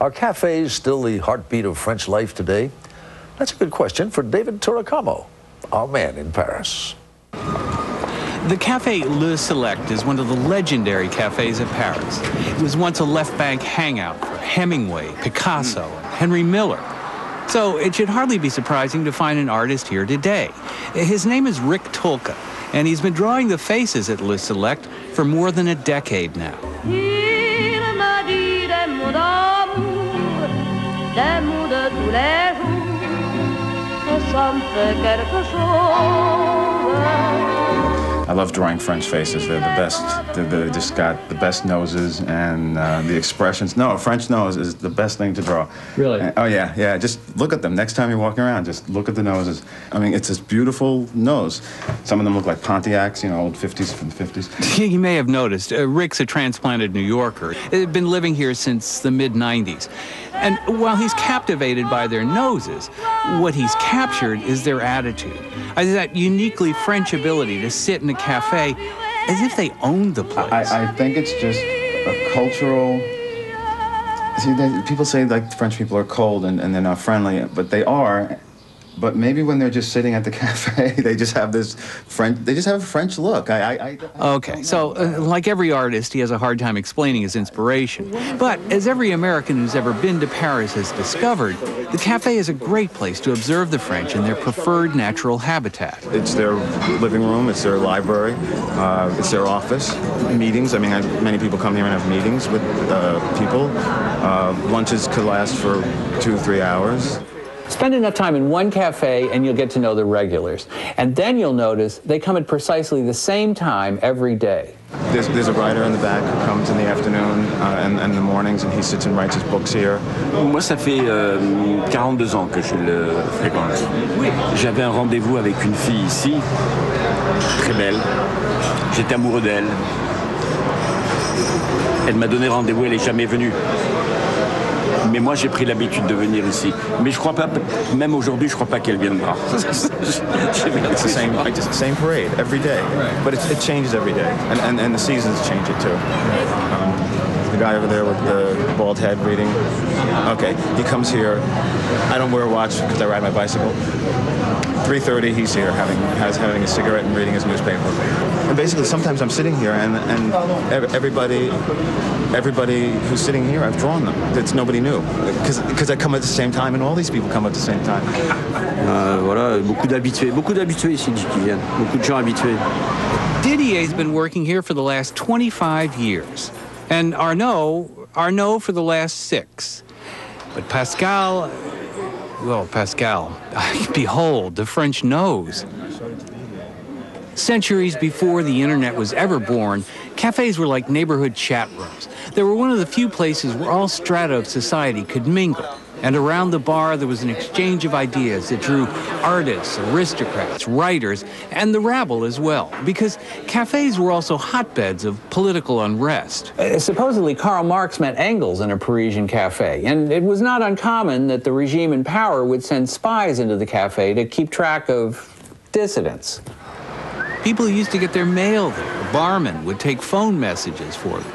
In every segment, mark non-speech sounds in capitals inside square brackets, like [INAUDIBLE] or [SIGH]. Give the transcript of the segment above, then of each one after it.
Are cafes still the heartbeat of French life today? That's a good question for David Turecamo, our man in Paris. The Café Le Select is one of the legendary cafes of Paris. It was once a left bank hangout for Hemingway, Picasso, hmm. and Henry Miller. So it should hardly be surprising to find an artist here today. His name is Rick Tulka, and he's been drawing the faces at Le Select for more than a decade now. des mots de tous les jours, que ça me fait quelque chose. I love drawing French faces. They're the best. They're, they just got the best noses and uh, the expressions. No, a French nose is the best thing to draw. Really? And- oh yeah, yeah. Just look at them. Next time you're walking around, just look at the noses. I mean, it's this beautiful nose. Some of them look like Pontiacs, you know, old 50s from the 50s. [LAUGHS] You may have noticed, uh, Rick's a transplanted New Yorker. He's been living here since the mid 90s. And while he's captivated by their noses, what he's captured is their attitude. That uniquely French ability to sit in a cafe as if they owned the place. I, I think it's just a cultural. See, they, people say like French people are cold and, and they're not friendly, but they are. But maybe when they're just sitting at the [LAUGHS] cafe, they just have this French. They just have a French look. I. I, I Okay, so uh, like every artist, he has a hard time explaining his inspiration. But as every American who's ever been to Paris has discovered, the cafe is a great place to observe the French in their preferred natural habitat. It's their living room. It's their library. Uh, it's their office. Meetings. I mean, I, many people come here and have meetings with uh, people. Uh, lunches could last for two, three hours. Spend enough time in one cafe and you'll get to know the regulars. And then you'll notice they come at precisely the same time every day. There's, there's a writer in the back who comes in the afternoon uh, and, and in the mornings, and he sits and writes his books here. Moi, ça fait euh, 42 ans que je le fréquente. J'avais un rendez-vous avec une fille ici, très belle. J'étais amoureux d'elle. Elle m'a donné rendez-vous, elle n'est jamais venue. Mais moi, j'ai pris l'habitude de venir ici. Mais je crois pas, même aujourd'hui, je crois pas qu'elle viendra. [LAUGHS] It's the same, it's the same parade every day, but it, it changes every day, and, and, and the seasons change it too. Um, the guy over there with the bald head reading, okay, he comes here. I don't wear a watch because I ride my bicycle. 3:30, he's here having has having a cigarette and reading his newspaper. And basically, sometimes I'm sitting here, and and everybody, everybody who's sitting here, I've drawn them. It's nobody new, because because I come at the same time, and all these people come at the same time. Euh, voilà, beaucoup d'habitués, beaucoup d'habitués ici qui viennent, beaucoup de gens habitués. Didier's been working here for the last 25 years, and Arnaud, Arnaud for the last six. But Pascal, well, Pascal, [LAUGHS] behold, the French nose. Centuries before the internet was ever born, cafes were like neighborhood chat rooms. They were one of the few places where all strata of society could mingle. And around the bar, there was an exchange of ideas that drew artists, aristocrats, writers, and the rabble as well, because cafes were also hotbeds of political unrest. Uh, supposedly, Karl Marx met Engels in a Parisian cafe, and it was not uncommon that the regime in power would send spies into the cafe to keep track of dissidents. People used to get their mail there. The barman would take phone messages for them.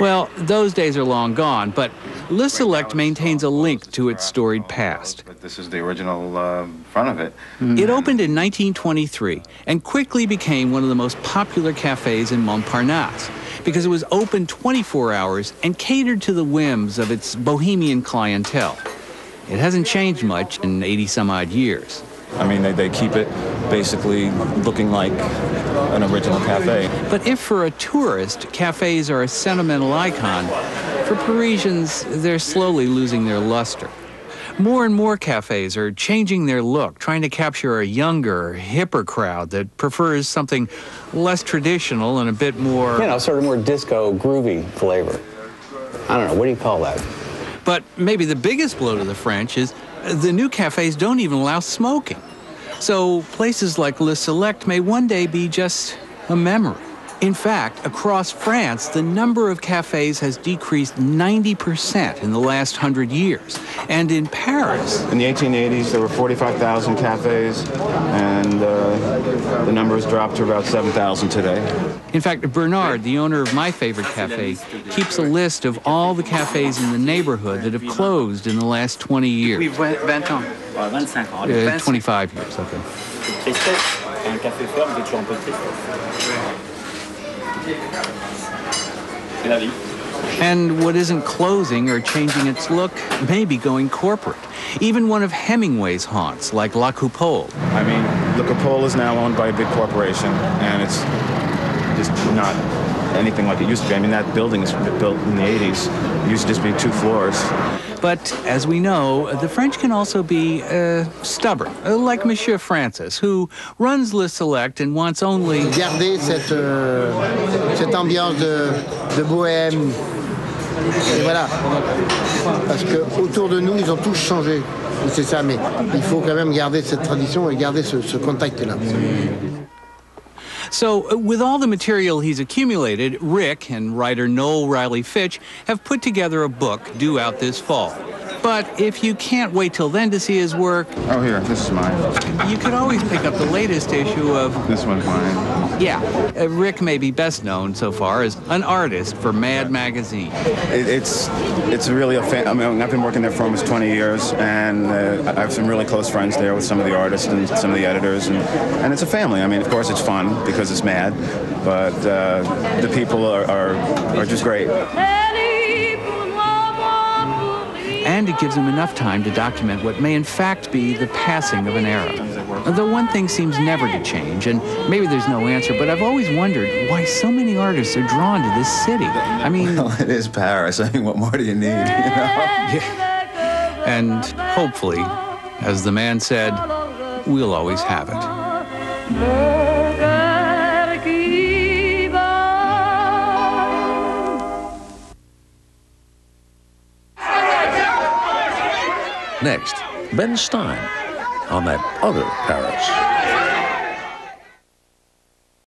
Well, those days are long gone, but Le Select maintains a link to its storied past. But this is the original uh, front of it. It opened in 1923 and quickly became one of the most popular cafes in Montparnasse because it was open 24 hours and catered to the whims of its bohemian clientele. It hasn't changed much in 80 some odd years. I mean, they, they keep it basically looking like an original cafe. But if for a tourist, cafes are a sentimental icon, for Parisians, they're slowly losing their luster. More and more cafes are changing their look, trying to capture a younger, hipper crowd that prefers something less traditional and a bit more. You know, sort of more disco, groovy flavor. I don't know, what do you call that? But maybe the biggest blow to the French is the new cafes don't even allow smoking. So places like Le Select may one day be just a memory. In fact, across France, the number of cafes has decreased 90% in the last hundred years. And in Paris, In the 1880s, there were 45,000 cafes, and uh, the has dropped to about 7,000 today. in fact, Bernard, the owner of my favorite cafe, keeps a list of all the cafes in the neighborhood that have closed in the last 20 years. Oui, 20 ans. 25 Uh, 25 years, okay. And what isn't closing or changing its look may be going corporate. Even one of Hemingway's haunts, like La Coupole. I mean, La Coupole is now owned by a big corporation, and it's just not anything like it used to be. I mean, that building is built in the 80s. It used to just be two floors. But as we know, the French can also be uh, stubborn, uh, like Monsieur Francis, who runs Le Select and wants only garder cette, euh, cette ambiance de, de bohème. Et voilà. Parce que autour de nous, ils ont tous changé. C'est ça, mais il faut quand même garder cette tradition et garder ce, ce contact-là. So, uh, with all the material he's accumulated, Rick and writer Noel Riley Fitch have put together a book due out this fall. But if you can't wait till then to see his work, Oh, here, this is mine. you could always pick up the latest issue of This one's mine. Yeah, uh, Rick may be best known so far as an artist for Mad Magazine. It, it's it's really a fan. I mean, I've been working there for almost 20 years, and uh, I have some really close friends there with some of the artists and some of the editors, and, and it's a family. I mean, of course, it's fun because it's mad, but uh, the people are, are, are just great. And it gives him enough time to document what may in fact be the passing of an era. Though one thing seems never to change, and maybe there's no answer, but I've always wondered why so many artists are drawn to this city. I mean, it is Paris. [LAUGHS] I mean, what more do you need? You know? and hopefully, as the man said, we'll always have it. Next, Ben Stein on that other Paris.